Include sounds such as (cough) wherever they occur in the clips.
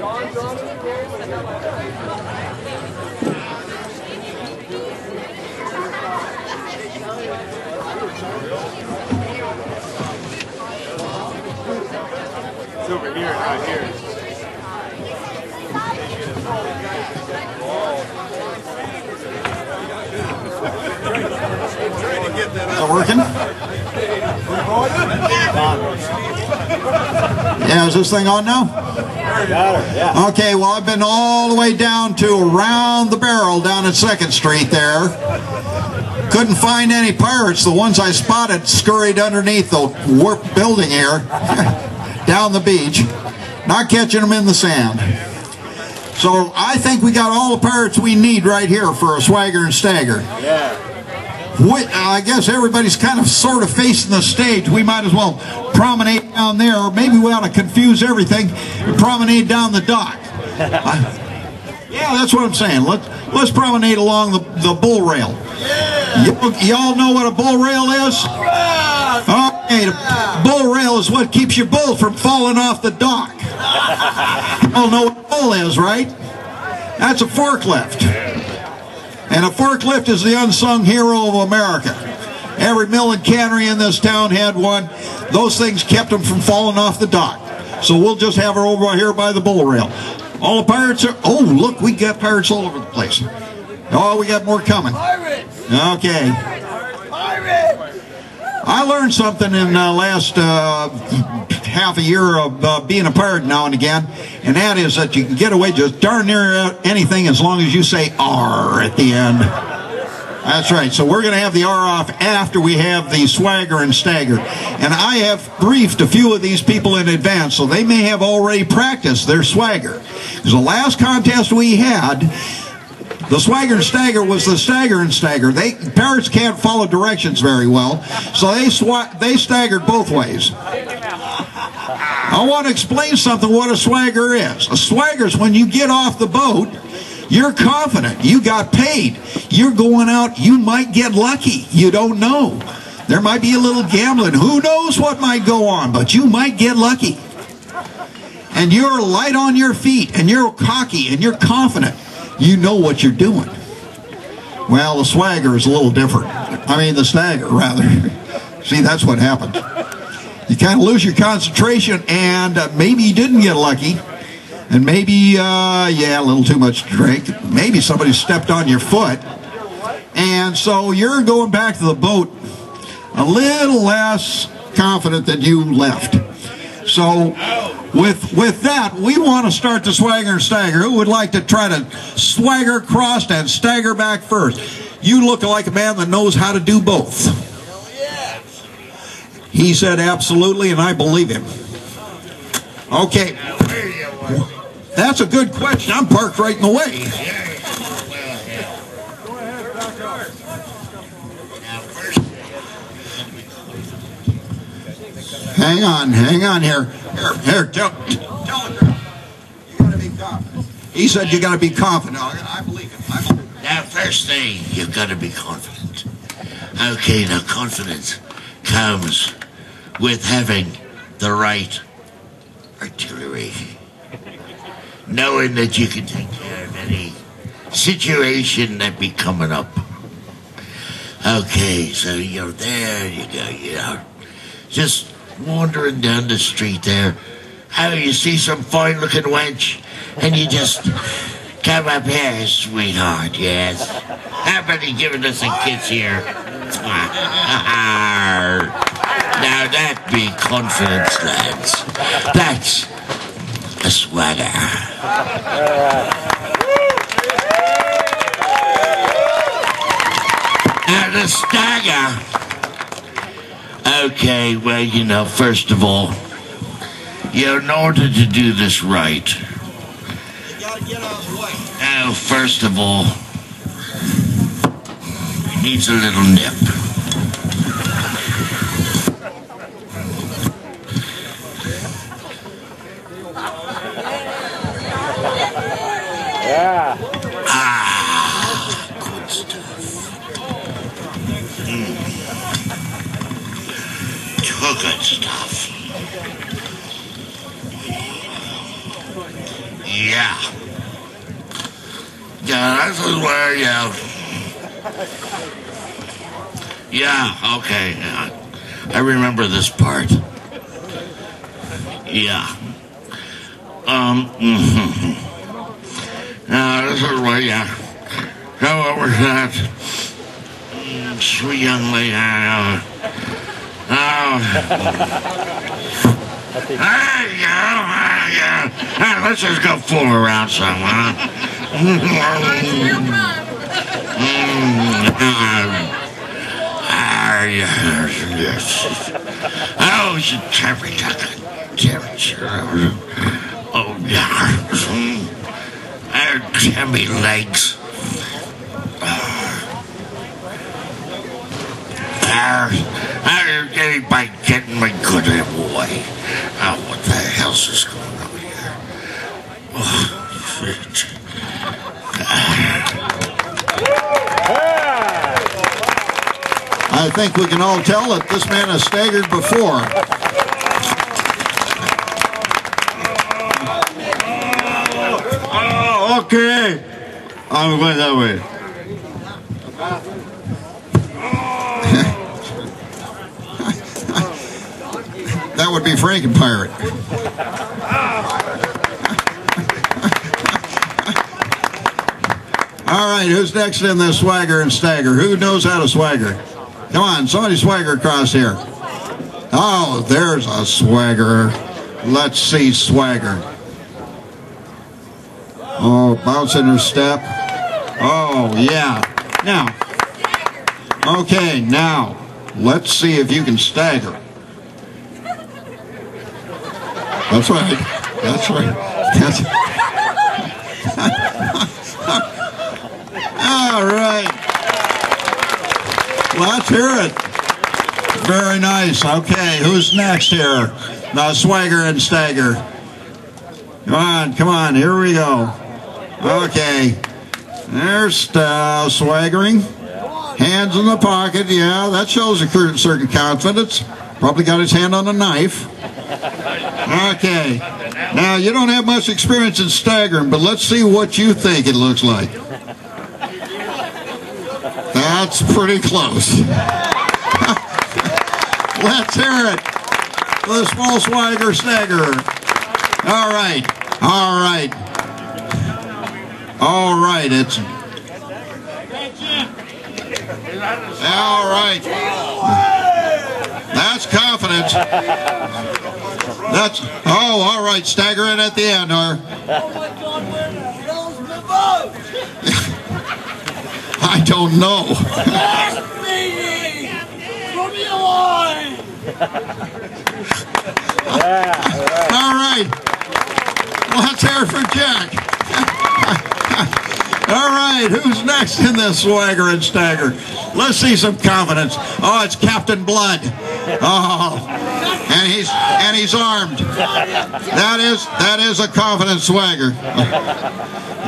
It's over here, not here. Is that working? Yeah, is this thing on now? Okay, well, I've been all the way down to around the barrel down at 2nd Street there. Couldn't find any pirates. The ones I spotted scurried underneath the warp building here, (laughs) down the beach. Not catching them in the sand. So I think we got all the pirates we need right here for a swagger and stagger. Yeah. We, I guess everybody's kind of sort of facing the stage. We might as well promenade down there, or maybe we ought to confuse everything and promenade down the dock. I- (laughs) yeah, that's what I'm saying. Let's let's promenade along the, the bull rail. Y'all know what a bull rail is? Okay, the bull rail is what keeps your bull from falling off the dock. (laughs) You all know what a bull is, right? That's a forklift. And a forklift is the unsung hero of America. Every mill and cannery in this town had one. Those things kept them from falling off the dock. So we'll just have her over here by the bull rail. All the pirates are, oh, look, we got pirates all over the place. Oh, we got more coming. Pirates! Okay. I learned something in the last uh, half a year of uh, being a pirate now and again, and that is that you can get away just darn near anything as long as you say R at the end. That's right. So we're going to have the R off after we have the swagger and stagger. And I have briefed a few of these people in advance, so they may have already practiced their swagger. Because the last contest we had, the swagger and stagger was the stagger and stagger. They parrots can't follow directions very well, so they they staggered both ways. I want to explain something what a swagger is. A swagger is when you get off the boat, you're confident, you got paid, you're going out, you might get lucky, you don't know. There might be a little gambling, who knows what might go on, but you might get lucky. And you're light on your feet, and you're cocky, and you're confident. You know what you're doing. Well, the swagger is a little different. I mean, the stagger, (laughs) rather. See, that's what happened. You kind of lose your concentration, and uh, maybe you didn't get lucky. And maybe, uh, yeah, a little too much to drink. Maybe somebody stepped on your foot. And so you're going back to the boat a little less confident than you left. So with with that, we want to start the swagger and stagger. Who would like to try to swagger across and stagger back first? You look like a man that knows how to do both. He said absolutely, and I believe him. Okay. That's a good question. I'm parked right in the way. Hang on, hang on here. Here, here, tell, tell the girl. You gotta be confident. He said you gotta be confident. I believe him. I believe him. Now, first thing, you've got to be confident. Okay, now confidence comes with having the right artillery. Knowing that you can take care of any situation that be coming up. Okay, so you're there, you go, you know, just wandering down the street there. How you see some fine looking wench, and you just come up here, sweetheart, yes. How about you giving us a kiss here? (laughs) now that be confidence, lads. That's a swagger. Now the stagger. Okay, well, you know, first of all, you know, in order to do this right, now, first of all, needs a little nip. Yeah. Ah, good stuff. Mm. Too good stuff. Yeah. Yeah, this is where, yeah. Yeah, okay. I remember this part. Yeah. Um, (laughs) mm-hmm. Now, this is where, what was that? Mm, Sweet young lady. Uh, oh. Let's just go fool around some, huh? Ah, yes, yes. Oh, she Terry temperature. Oh, yeah. Oh, Timmy legs. How did anybody get my good away? Oh, what the hell's this going on here? Oh, shit. I think we can all tell that this man has staggered before. Oh, okay. I'm going that way. (laughs) That would be Franken Pirate. All right, who's next in this swagger and stagger? Who knows how to swagger? Come on, somebody swagger across here. Oh, there's a swagger. Let's see swagger. Oh, bouncing her step. Oh, yeah. Now, okay, now, let's see if you can stagger. That's right. That's right. That's (laughs) All right. Let's hear it. Very nice. Okay, who's next here? Now, Swagger and Stagger. Come on, come on. Here we go. Okay. There's uh, swaggering. Hands in the pocket. Yeah, that shows a certain confidence. Probably got his hand on a knife. Okay. Now, you don't have much experience in staggering, but let's see what you think it looks like. That's pretty close. (laughs) let's hear it. The small swagger stagger. All right. All right. All right. It's. All right. That's confidence. That's oh, all right. Stagger it at the end, or (laughs) I don't know. All right. Let's hear for Jack. (laughs) All right, who's next in this swagger and stagger? Let's see some confidence. Oh, it's Captain Blood. Oh, and he's and he's armed. That is that is a confident swagger.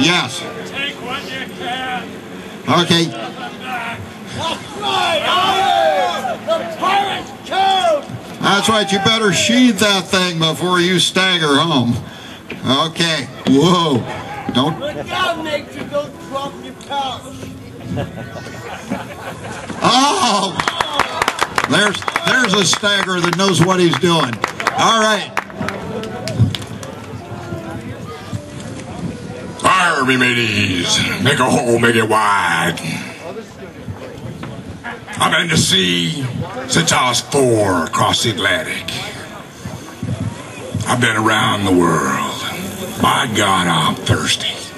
Yes. Take what you can. Okay. That's right. You better sheathe that thing before you stagger home. Okay. Whoa. Don't. Look out, nature, don't drop your pouch. Oh. There's there's a stagger that knows what he's doing. All right. Me mateys, make a hole, make it wide. I've been to sea since I was four across the Atlantic. I've been around the world. My God, I'm thirsty.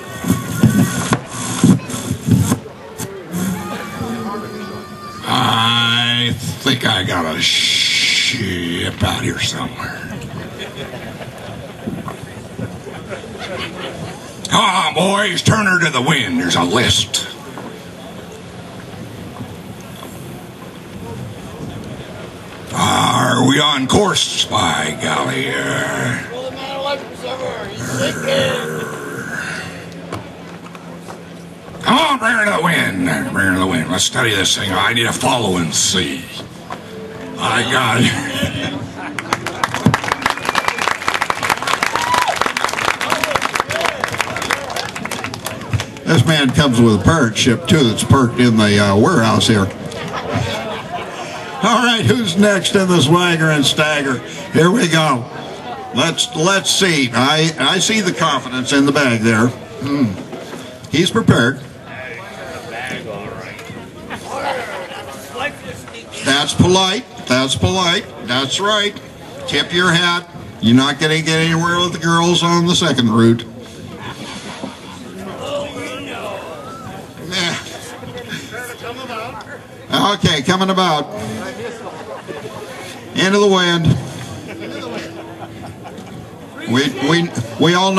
Think I got a ship out here somewhere. Come on, boys, turn her to the wind. There's a list. Are we on course? By golly. Come on, bring her to the wind. Bring her to the wind. Let's study this thing. I need to follow and see. Got it. This man comes with a pirate ship too that's parked in the uh, warehouse here. All right, who's next in the swagger and stagger? Here we go. Let's let's see. I I see the confidence in the bag there. Hmm. He's prepared. That's polite. That's polite. That's right. Tip your hat. You're not going to get anywhere with the girls on the second route. Okay, coming about. Into the wind. We we we all know.